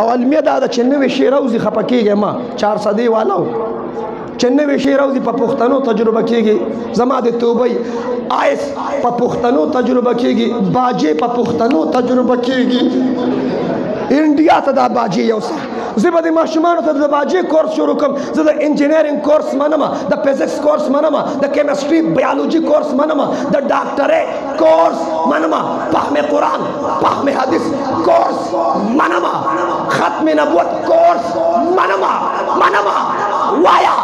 او المیه دا چې نوې شعر او زی خپه کېږي ما 400 دی والو چې نوې شعر او زی په پښتنو تجربه کېږي زما د توبه آیس په پښتنو تجربه کېږي باجه په پښتنو تجربه کېږي انډیا ته دا باجه یو څه زه به د ماشومانو ته د باجې کورس شروع کوم زه د انجینرینګ کورس منم د فزکس کورس منم د کیمستري بیولوژي کورس منم د ډاکټرۍ کورس منما فهم قرآن فهم حدیث کورس منما ختم نبوت کورس منما منما وایا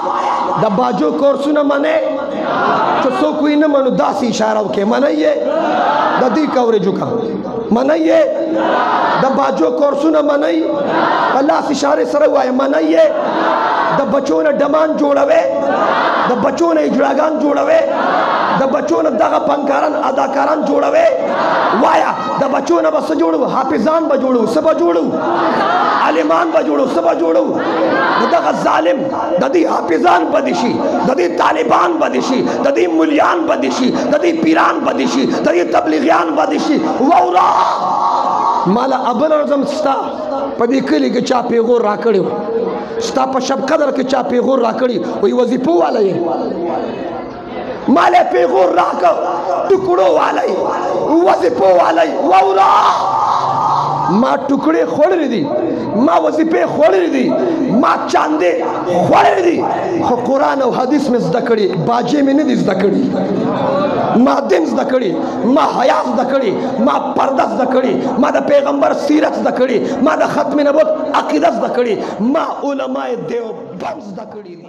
د باجو کورسونه منه چې څوک یې نه منو داسې اشاره وکړي منه یې د دې کورې جوکا منئ یې د باجو کورسونه منئ په لاس اشارې سره وایه منئ یې د بچو نه ډمان جوړوي د بچو نه اجراګان جوړوي د بچو نه دغه پنکاران اداکاران جوړوي وایا د بچو نه بس جوړو حافظان به جوړو سبا جوړو عالمان به جوړو سبا جوړو دغه ظالم د دې حافظان بد شي د دې طالبان بد شي د دې مليان بد شي د دې پیران بد شي د دې تبلیغیان بد شي وورا مال ابل رزم ستا په دې کلی کې چا پیغور راکړیو ستا په شب قدر کې چا پیغور راکړی وي وظیفه والے مالې پیغور راکړ ټکړو والی وظیفو والی وورا ما ټکړې خوړلې دي ما وظیفه خوړلې دي ما چاندې خوړلې دي خو قران او حدیث مې زده کړي باجې مې نه دي زده کړي ما دین زده کړي ما حیا زده کړي ما پرده زده کړي ما د پیغمبر سیرت زده کړي ما د ختم نبوت عقیده زده کړي ما علماء دیوبند زده کړي دي